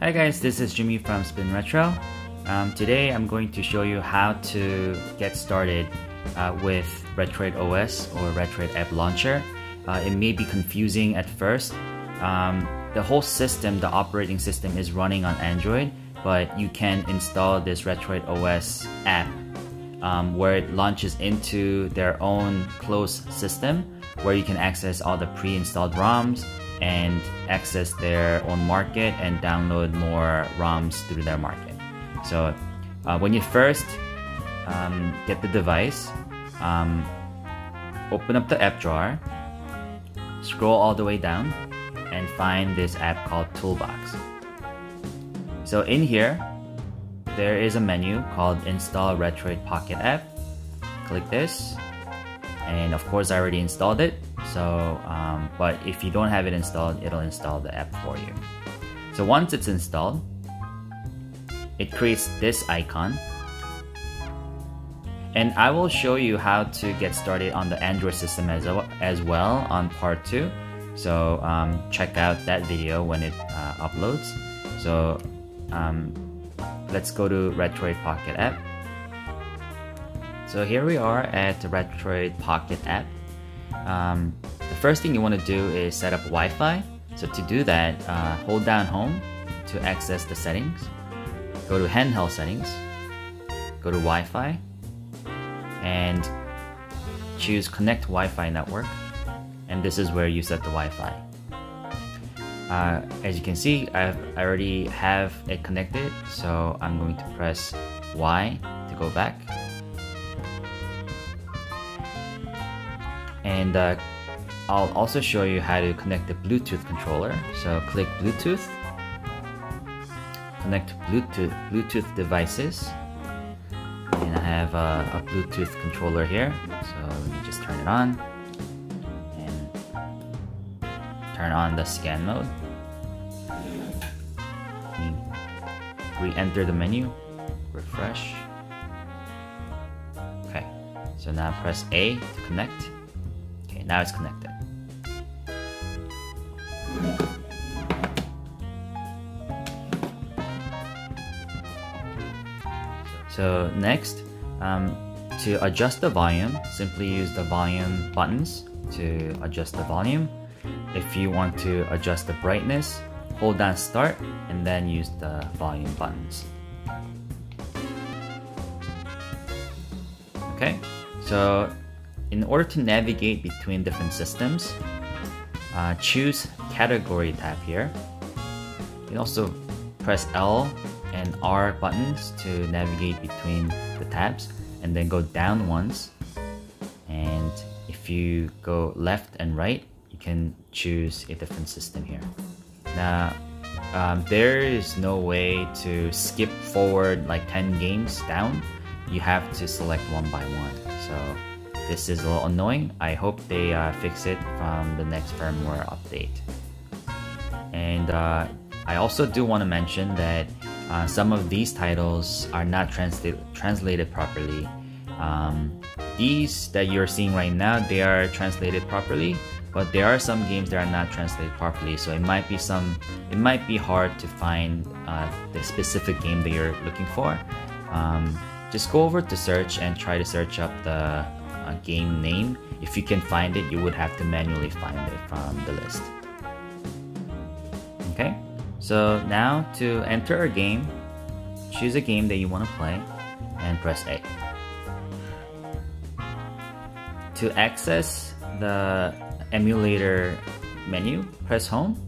Hi guys, this is Jimmy from Spin Retro. Um, today I'm going to show you how to get started uh, with Retroid OS or Retroid App Launcher. Uh, it may be confusing at first. Um, the whole system, the operating system is running on Android, but you can install this Retroid OS app um, where it launches into their own closed system where you can access all the pre-installed ROMs and access their own market and download more ROMs through their market. So uh, when you first um, get the device, um, open up the app drawer, scroll all the way down, and find this app called Toolbox. So in here, there is a menu called Install Retroid Pocket App. Click this, and of course I already installed it. So, um, but if you don't have it installed, it'll install the app for you. So once it's installed, it creates this icon. And I will show you how to get started on the Android system as, as well on part 2. So um, check out that video when it uh, uploads. So um, let's go to Retroid Pocket app. So here we are at the Retroid Pocket app. Um, the first thing you want to do is set up Wi-Fi. So to do that, uh, hold down home to access the settings. Go to handheld settings, go to Wi-Fi, and choose connect Wi-Fi network. And this is where you set the Wi-Fi. Uh, as you can see, I've, I already have it connected, so I'm going to press Y to go back. And uh, I'll also show you how to connect the Bluetooth controller. So click Bluetooth, connect Bluetooth, Bluetooth devices. And I have a, a Bluetooth controller here. So let me just turn it on. And turn on the scan mode. Re-enter the menu, refresh. Okay, so now press A to connect. Now it's connected. So next, um, to adjust the volume, simply use the volume buttons to adjust the volume. If you want to adjust the brightness, hold down start and then use the volume buttons. Okay, so in order to navigate between different systems, uh, choose category tab here. You can also press L and R buttons to navigate between the tabs and then go down once. And if you go left and right, you can choose a different system here. Now, um, there is no way to skip forward like 10 games down. You have to select one by one. So this is a little annoying. I hope they uh, fix it from the next firmware update. And uh, I also do want to mention that uh, some of these titles are not translate translated properly. Um, these that you're seeing right now, they are translated properly, but there are some games that are not translated properly. So it might be some, it might be hard to find uh, the specific game that you're looking for. Um, just go over to search and try to search up the uh, game name. If you can find it, you would have to manually find it from the list. Okay. So now to enter a game, choose a game that you want to play and press A. To access the emulator menu, press home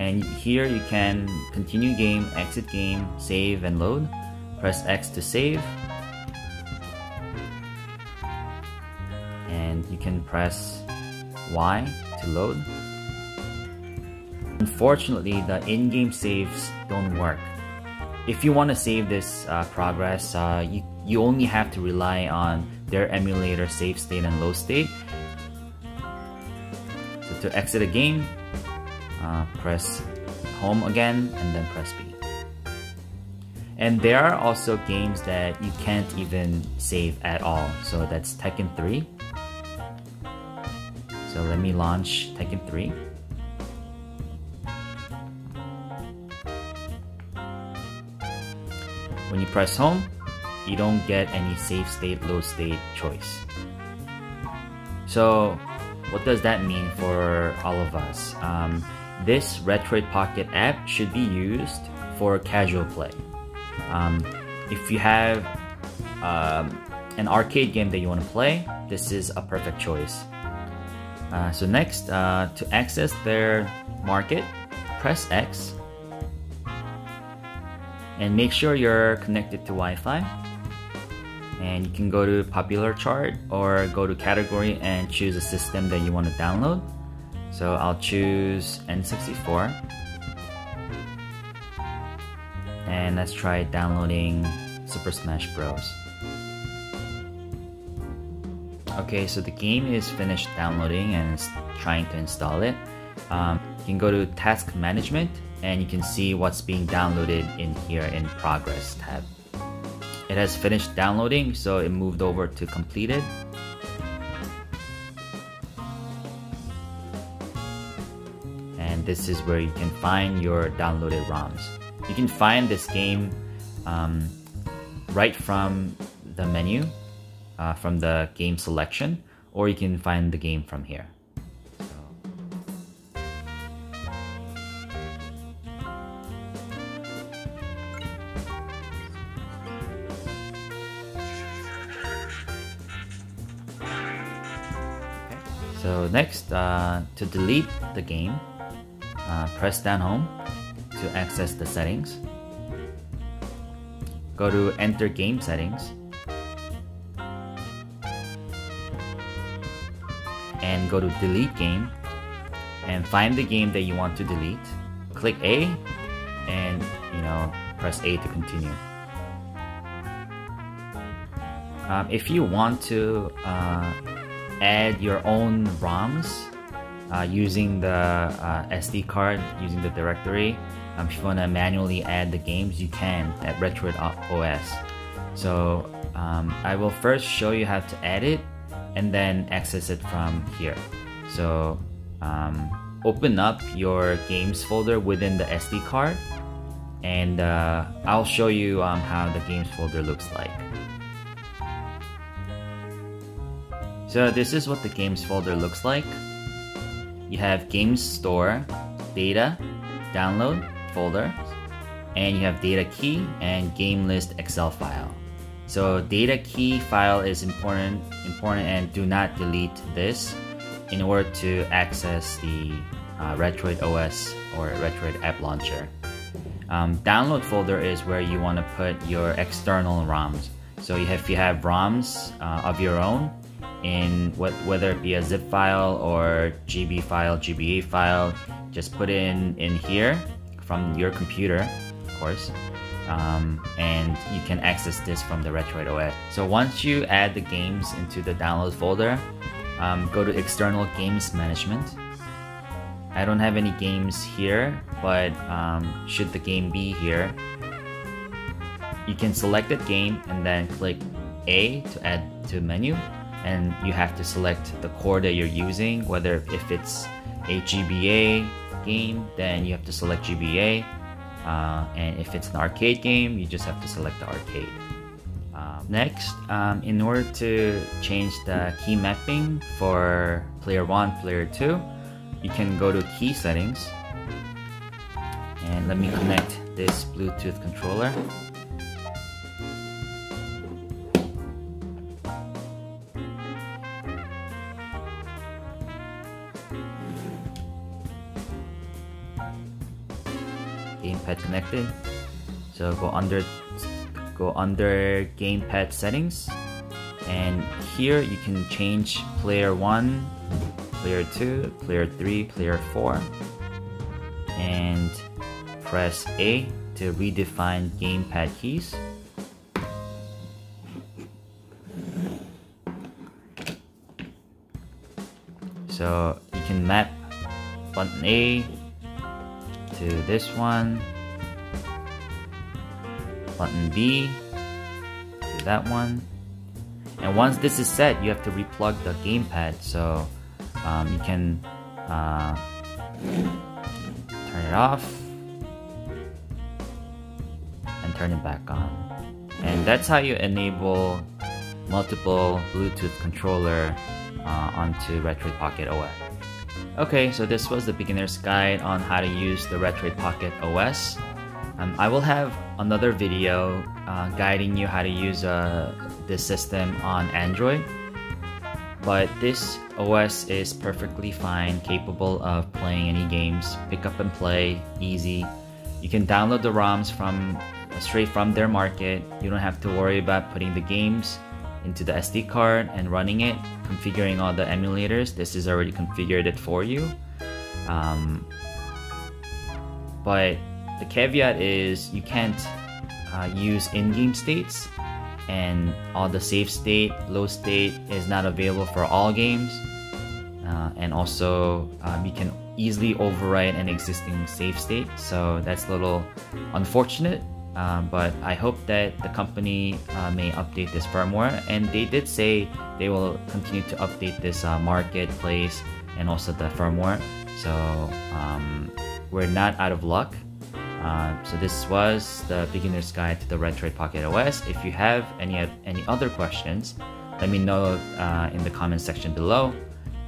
and here you can continue game, exit game, save and load. Press X to save and you can press Y to load. Unfortunately, the in-game saves don't work. If you want to save this uh, progress, uh, you, you only have to rely on their emulator save state and load state. So to exit a game, uh, press home again and then press B. And there are also games that you can't even save at all. So that's Tekken 3. Let me launch Tekken 3. when you press home, you don't get any save state, load state choice. So what does that mean for all of us? Um, this Retroid Pocket app should be used for casual play. Um, if you have um, an arcade game that you want to play, this is a perfect choice. Uh, so next, uh, to access their market, press X. And make sure you're connected to Wi-Fi. And you can go to popular chart or go to category and choose a system that you want to download. So I'll choose N64 and let's try downloading Super Smash Bros. Okay, so the game is finished downloading and trying to install it. Um, you can go to Task Management and you can see what's being downloaded in here in Progress tab. It has finished downloading, so it moved over to completed. And this is where you can find your downloaded ROMs. You can find this game um, right from the menu, uh, from the game selection, or you can find the game from here. So next, uh, to delete the game, uh, press down home to access the settings. Go to enter game settings. And go to delete game and find the game that you want to delete. Click A and you know press A to continue. Um, if you want to uh, add your own ROMs uh, using the uh, SD card, using the directory. Um, if you want to manually add the games, you can at Retroid OS. So um, I will first show you how to add it and then access it from here. So um, open up your games folder within the SD card and uh, I'll show you um, how the games folder looks like. So this is what the games folder looks like. You have games store, data, download folder, and you have data key and game list Excel file. So data key file is important, important and do not delete this in order to access the uh, Retroid OS or Retroid app launcher. Um, download folder is where you want to put your external ROMs. So if you have ROMs uh, of your own, in what, whether it be a zip file or GB file, GBA file, just put in in here from your computer, of course, um, and you can access this from the Retroid OS. So once you add the games into the download folder, um, go to external games management. I don't have any games here, but um, should the game be here, you can select that game and then click A to add to menu and you have to select the core that you're using whether if it's a GBA game then you have to select GBA uh, and if it's an arcade game you just have to select the arcade. Um, next um, in order to change the key mapping for player 1 player 2 you can go to key settings. And let me connect this Bluetooth controller gamepad connected. So go under go under gamepad settings. And here you can change player 1 player 2 player 3 player 4 and press A to redefine gamepad keys. So you can map button A to this one, button B to that one. And once this is set, you have to replug the gamepad so um, you can uh, turn it off and turn it back on. And that's how you enable multiple Bluetooth controller uh, onto Retroid Pocket OS. Okay, so this was the beginner's guide on how to use the Retroid Pocket OS. Um, I will have another video uh, guiding you how to use uh, this system on Android. But this OS is perfectly fine, capable of playing any games, pick up and play, easy. You can download the ROMs from straight from their market. You don't have to worry about putting the games into the SD card and running it, configuring all the emulators. This is already configured it for you. Um, but the caveat is you can't uh, use in-game states and all the save state, load state is not available for all games. Uh, and also um, you can easily overwrite an existing save state so that's a little unfortunate uh, but I hope that the company uh, may update this firmware and they did say they will continue to update this uh, marketplace and also the firmware so um, we're not out of luck. Uh, so this was the beginner's guide to the Retroid Pocket OS if you have any any other questions let me know uh, in the comment section below.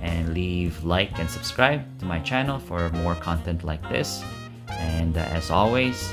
And leave like and subscribe to my channel for more content like this. And uh, as always